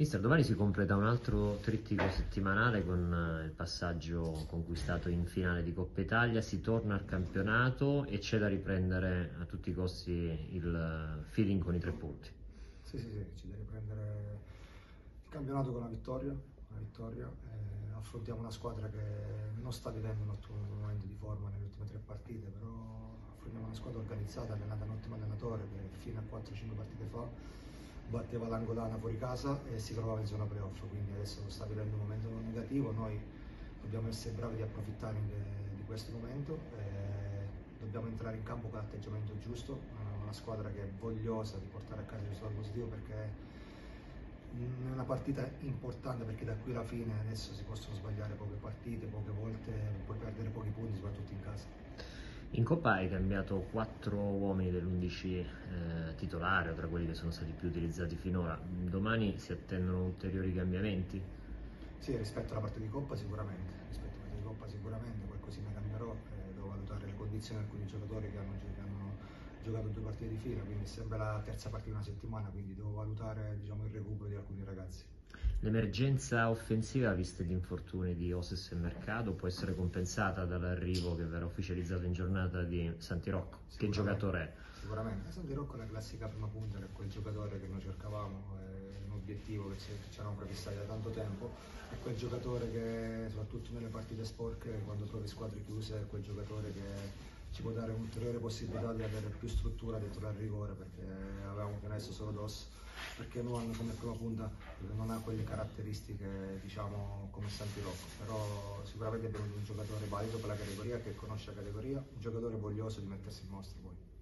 Mister, domani si completa un altro trittico settimanale con eh, il passaggio conquistato in finale di Coppa Italia, si torna al campionato e c'è da riprendere a tutti i costi il feeling con i tre punti. Sì, sì, sì, c'è da riprendere il campionato con la vittoria, una vittoria. Eh, affrontiamo una squadra che non sta vivendo un ottimo momento di forma nelle ultime tre partite, però affrontiamo una squadra organizzata, allenata da un ottimo allenatore che fino a 4-5 partite fa batteva l'angolana fuori casa e si trovava in zona playoff, quindi adesso sta vivendo un momento negativo, noi dobbiamo essere bravi di approfittare di questo momento, dobbiamo entrare in campo con l'atteggiamento giusto, una squadra che è vogliosa di portare a casa il risultato positivo perché è una partita importante perché da qui alla fine adesso si possono sbagliare poche partite, poche volte puoi perdere pochi punti soprattutto in casa. In Coppa hai cambiato quattro uomini dell'11 eh, titolare, tra quelli che sono stati più utilizzati finora. Domani si attendono ulteriori cambiamenti? Sì, rispetto alla partita di Coppa sicuramente, rispetto alla partita di Coppa sicuramente, qualcosina cambierò, eh, devo valutare le condizioni di alcuni giocatori che hanno, che hanno, giocato due partite di fila, quindi sembra la terza partita di una settimana, quindi devo valutare diciamo, il recupero di alcuni ragazzi. L'emergenza offensiva, viste gli infortuni di Oses e Mercado, può essere compensata dall'arrivo che verrà ufficializzato in giornata di Santi Rocco. Che giocatore è? Sicuramente, Santi Rocco è la classica prima punta, che è quel giocatore che noi cercavamo, è un obiettivo che ci eravamo prefissati da tanto tempo, è quel giocatore che soprattutto nelle partite sporche, quando trovi squadre chiuse, è quel giocatore che ci può dare un'ulteriore possibilità di avere più struttura dentro al rigore, perché avevamo adesso solo DOS perché non come prima punta non ha quelle caratteristiche diciamo come Santi Rocco, però sicuramente abbiamo un giocatore valido per la categoria che conosce la categoria, un giocatore voglioso di mettersi in mostra poi.